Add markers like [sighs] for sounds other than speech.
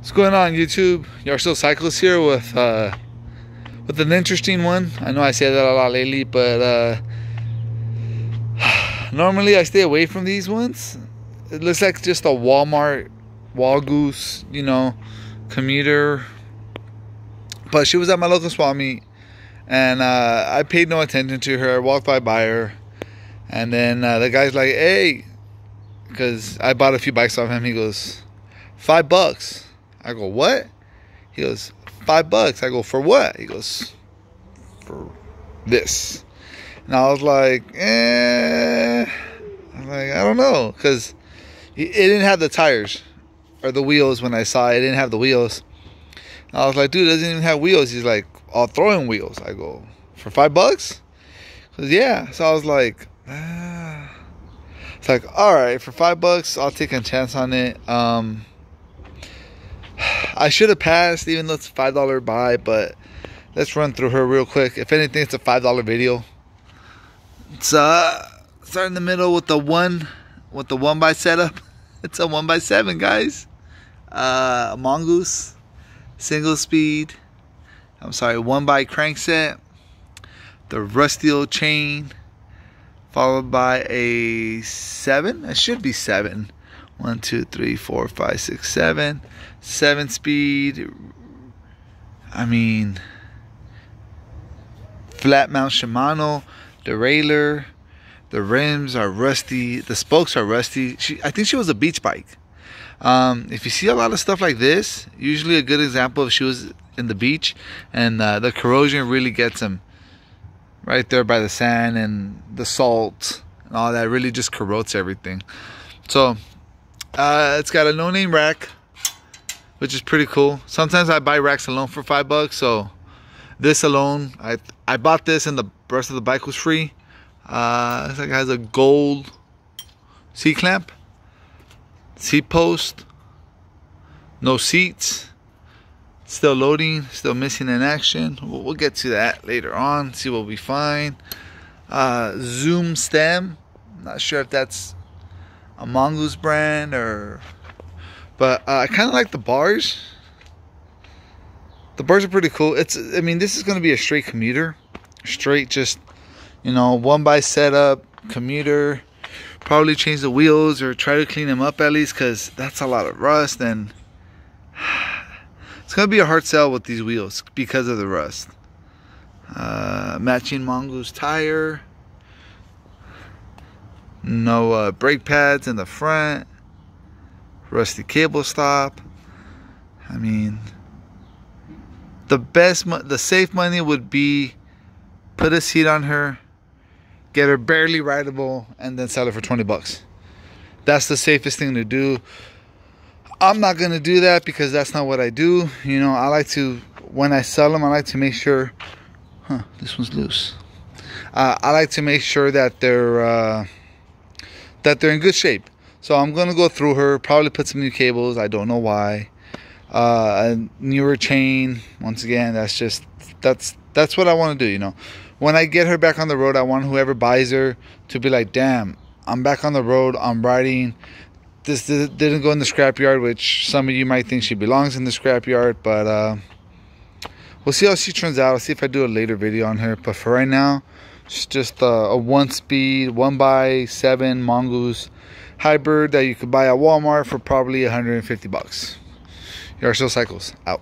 What's going on YouTube? Yard Sale Cycles here with uh, with an interesting one. I know I say that a lot lately, but uh, [sighs] normally I stay away from these ones. It looks like just a Walmart Mongoose, you know, commuter. But she was at my local swap meet, and uh, I paid no attention to her. I walked by by her, and then uh, the guy's like, "Hey," because I bought a few bikes off him. He goes, five bucks." I go, what? He goes, five bucks. I go, for what? He goes, for this. And I was like, eh. I'm like, I don't know. Because it didn't have the tires or the wheels when I saw it. It didn't have the wheels. And I was like, dude, it doesn't even have wheels. He's like, all throwing wheels. I go, for five bucks? Because, yeah. So I was like, ah. It's like, all right, for five bucks, I'll take a chance on it. Um, I should have passed, even though it's a five dollar buy. But let's run through her real quick. If anything, it's a five dollar video. It's uh start in the middle with the one with the one by setup. [laughs] It's a one by seven, guys. Uh, mongoose, single speed. I'm sorry, one by crankset. The rusty old chain, followed by a seven. It should be seven. One, two, three, four, five, six, seven seven speed. I mean, flat mount Shimano, derailleur. The rims are rusty. The spokes are rusty. She, I think she was a beach bike. Um, if you see a lot of stuff like this, usually a good example of she was in the beach and uh, the corrosion really gets them right there by the sand and the salt and all that really just corrodes everything. So uh, it's got a no-name rack which is pretty cool. Sometimes I buy racks alone for five bucks. So this alone, I I bought this and the rest of the bike was free. Uh, this like has a gold C clamp, seat post, no seats, still loading, still missing in action. We'll, we'll get to that later on. See what we find. Uh, Zoom stem. Not sure if that's a Mongoose brand or but uh, I kind of like the bars. The bars are pretty cool. It's, I mean, this is going to be a straight commuter. Straight, just, you know, one by setup, commuter. Probably change the wheels or try to clean them up at least because that's a lot of rust. And [sighs] it's going to be a hard sell with these wheels because of the rust. Uh, matching Mongoose tire. No uh, brake pads in the front rusty cable stop. I mean, the best, the safe money would be put a seat on her, get her barely rideable, and then sell it for 20 bucks. That's the safest thing to do. I'm not gonna do that because that's not what I do. You know, I like to when I sell them, I like to make sure. Huh, this one's loose. Uh, I like to make sure that they're uh, that they're in good shape. So I'm gonna go through her, probably put some new cables. I don't know why. Uh, a newer chain. Once again, that's just that's that's what I want to do. You know, when I get her back on the road, I want whoever buys her to be like, damn, I'm back on the road. I'm riding. This didn't go in the scrapyard, which some of you might think she belongs in the scrapyard, but uh, we'll see how she turns out. I'll see if I do a later video on her. But for right now, it's just a, a one speed, one by seven mongoose hybrid that you could buy at Walmart for probably 150 bucks. Yard Sale Cycles out.